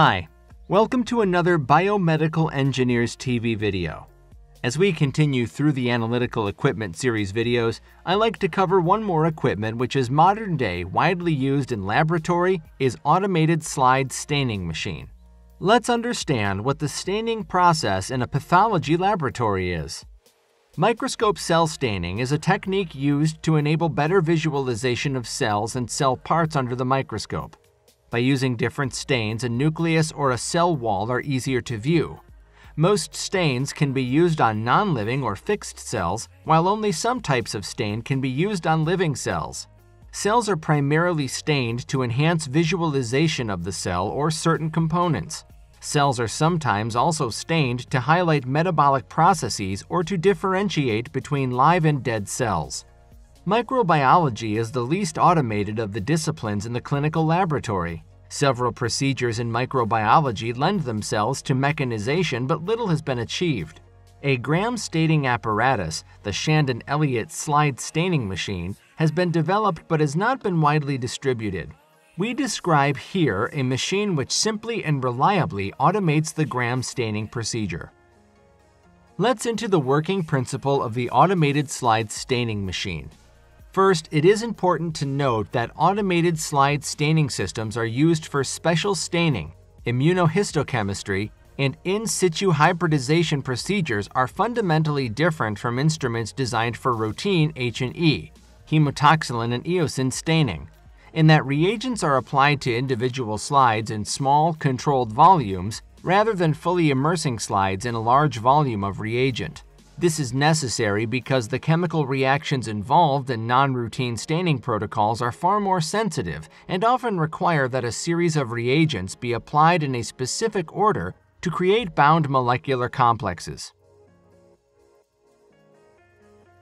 Hi, welcome to another Biomedical Engineers TV video. As we continue through the Analytical Equipment series videos, I like to cover one more equipment which is modern day, widely used in laboratory, is automated slide staining machine. Let's understand what the staining process in a pathology laboratory is. Microscope cell staining is a technique used to enable better visualization of cells and cell parts under the microscope. By using different stains, a nucleus or a cell wall are easier to view. Most stains can be used on non-living or fixed cells, while only some types of stain can be used on living cells. Cells are primarily stained to enhance visualization of the cell or certain components. Cells are sometimes also stained to highlight metabolic processes or to differentiate between live and dead cells. Microbiology is the least automated of the disciplines in the clinical laboratory. Several procedures in microbiology lend themselves to mechanization, but little has been achieved. A gram staining apparatus, the Shandon Elliott slide staining machine, has been developed but has not been widely distributed. We describe here a machine which simply and reliably automates the gram staining procedure. Let's into the working principle of the automated slide staining machine. First, it is important to note that automated slide staining systems are used for special staining, immunohistochemistry, and in situ hybridization procedures are fundamentally different from instruments designed for routine H&E, hematoxylin and eosin staining in that reagents are applied to individual slides in small, controlled volumes rather than fully immersing slides in a large volume of reagent. This is necessary because the chemical reactions involved in non-routine staining protocols are far more sensitive and often require that a series of reagents be applied in a specific order to create bound molecular complexes.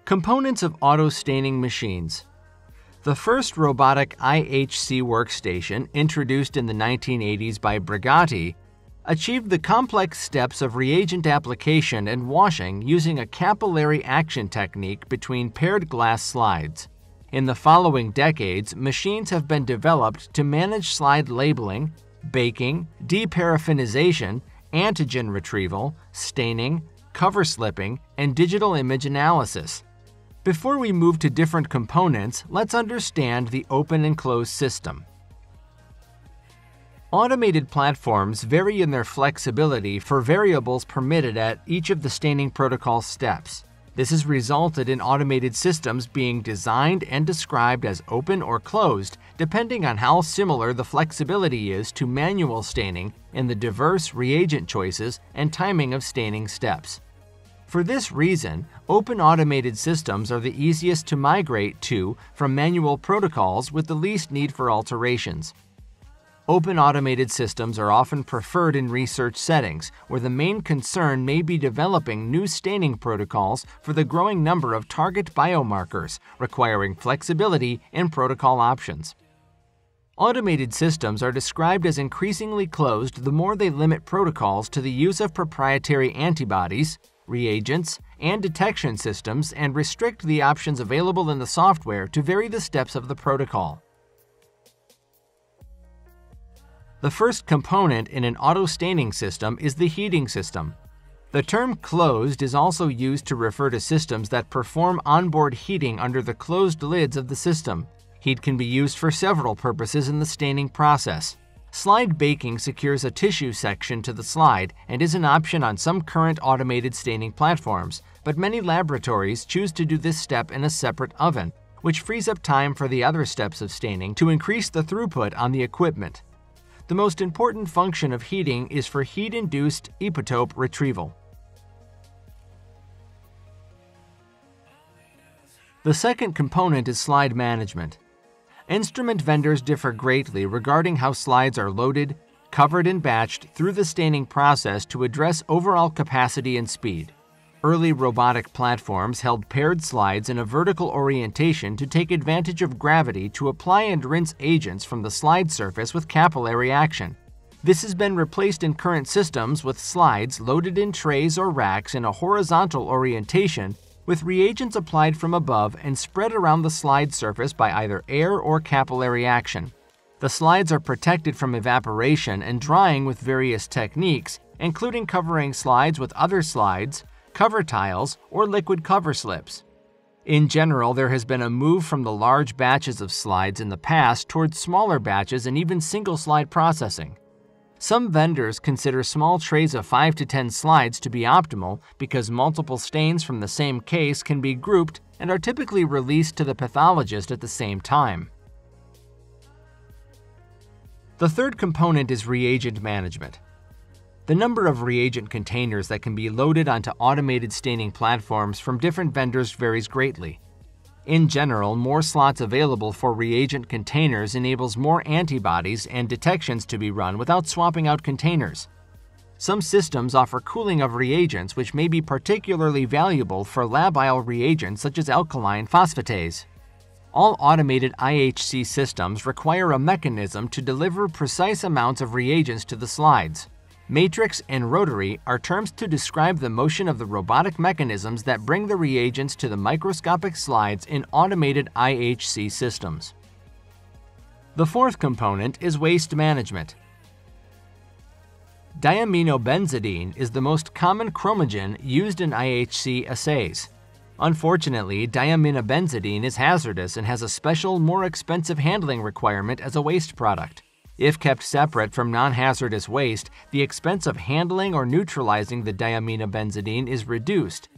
Components of auto-staining machines the first robotic IHC workstation, introduced in the 1980s by Brigati, achieved the complex steps of reagent application and washing using a capillary action technique between paired glass slides. In the following decades, machines have been developed to manage slide labeling, baking, deparaffinization, antigen retrieval, staining, cover slipping, and digital image analysis. Before we move to different components, let's understand the open and closed system. Automated platforms vary in their flexibility for variables permitted at each of the staining protocol steps. This has resulted in automated systems being designed and described as open or closed, depending on how similar the flexibility is to manual staining and the diverse reagent choices and timing of staining steps. For this reason, open automated systems are the easiest to migrate to from manual protocols with the least need for alterations. Open automated systems are often preferred in research settings, where the main concern may be developing new staining protocols for the growing number of target biomarkers, requiring flexibility in protocol options. Automated systems are described as increasingly closed the more they limit protocols to the use of proprietary antibodies, reagents, and detection systems and restrict the options available in the software to vary the steps of the protocol. The first component in an auto-staining system is the heating system. The term closed is also used to refer to systems that perform onboard heating under the closed lids of the system. Heat can be used for several purposes in the staining process. Slide baking secures a tissue section to the slide and is an option on some current automated staining platforms, but many laboratories choose to do this step in a separate oven, which frees up time for the other steps of staining to increase the throughput on the equipment. The most important function of heating is for heat-induced epitope retrieval. The second component is slide management. Instrument vendors differ greatly regarding how slides are loaded, covered and batched through the staining process to address overall capacity and speed. Early robotic platforms held paired slides in a vertical orientation to take advantage of gravity to apply and rinse agents from the slide surface with capillary action. This has been replaced in current systems with slides loaded in trays or racks in a horizontal orientation with reagents applied from above and spread around the slide surface by either air or capillary action. The slides are protected from evaporation and drying with various techniques, including covering slides with other slides, cover tiles, or liquid cover slips. In general, there has been a move from the large batches of slides in the past towards smaller batches and even single slide processing. Some vendors consider small trays of 5 to 10 slides to be optimal because multiple stains from the same case can be grouped and are typically released to the pathologist at the same time. The third component is reagent management. The number of reagent containers that can be loaded onto automated staining platforms from different vendors varies greatly. In general, more slots available for reagent containers enables more antibodies and detections to be run without swapping out containers. Some systems offer cooling of reagents which may be particularly valuable for labile reagents such as alkaline phosphatase. All automated IHC systems require a mechanism to deliver precise amounts of reagents to the slides. Matrix and rotary are terms to describe the motion of the robotic mechanisms that bring the reagents to the microscopic slides in automated IHC systems. The fourth component is waste management. Diaminobenzidine is the most common chromogen used in IHC assays. Unfortunately, diaminobenzidine is hazardous and has a special, more expensive handling requirement as a waste product. If kept separate from non-hazardous waste, the expense of handling or neutralizing the diaminobenzidine is reduced.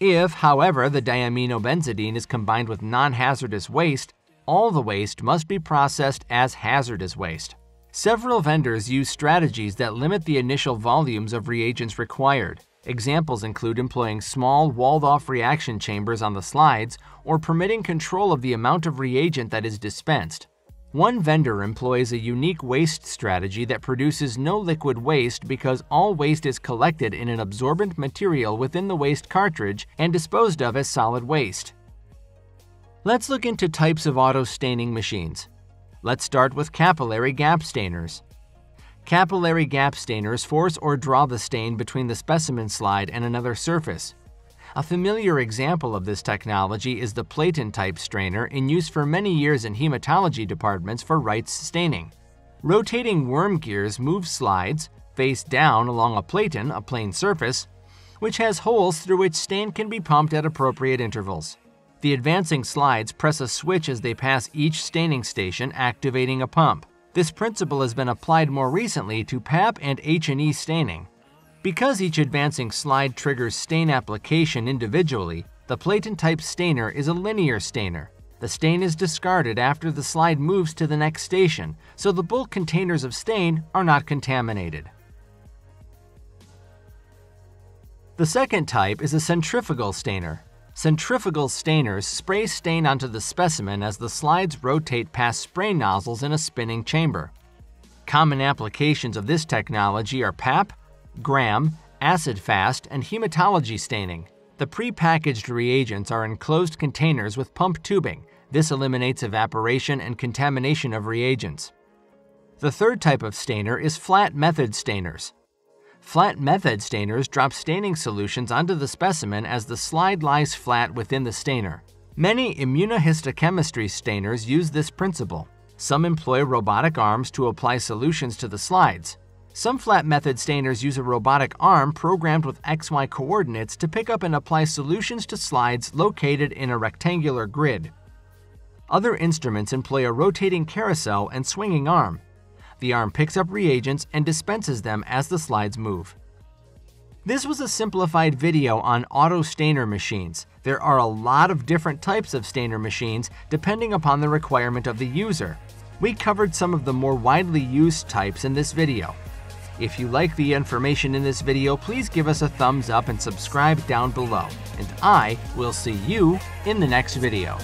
If, however, the diaminobenzidine is combined with non-hazardous waste, all the waste must be processed as hazardous waste. Several vendors use strategies that limit the initial volumes of reagents required. Examples include employing small, walled-off reaction chambers on the slides or permitting control of the amount of reagent that is dispensed. One vendor employs a unique waste strategy that produces no liquid waste because all waste is collected in an absorbent material within the waste cartridge and disposed of as solid waste. Let's look into types of auto staining machines. Let's start with capillary gap stainers. Capillary gap stainers force or draw the stain between the specimen slide and another surface, a familiar example of this technology is the Platen type strainer in use for many years in hematology departments for Wright's staining. Rotating worm gears move slides face down along a platen, a plane surface, which has holes through which stain can be pumped at appropriate intervals. The advancing slides press a switch as they pass each staining station, activating a pump. This principle has been applied more recently to PAP and H&E staining. Because each advancing slide triggers stain application individually, the Platen type stainer is a linear stainer. The stain is discarded after the slide moves to the next station, so the bulk containers of stain are not contaminated. The second type is a centrifugal stainer. Centrifugal stainers spray stain onto the specimen as the slides rotate past spray nozzles in a spinning chamber. Common applications of this technology are PAP, gram, acid fast, and hematology staining. The pre-packaged reagents are in closed containers with pump tubing. This eliminates evaporation and contamination of reagents. The third type of stainer is flat method stainers. Flat method stainers drop staining solutions onto the specimen as the slide lies flat within the stainer. Many immunohistochemistry stainers use this principle. Some employ robotic arms to apply solutions to the slides. Some flat method stainers use a robotic arm programmed with XY coordinates to pick up and apply solutions to slides located in a rectangular grid. Other instruments employ a rotating carousel and swinging arm. The arm picks up reagents and dispenses them as the slides move. This was a simplified video on auto stainer machines. There are a lot of different types of stainer machines depending upon the requirement of the user. We covered some of the more widely used types in this video. If you like the information in this video, please give us a thumbs up and subscribe down below. And I will see you in the next video.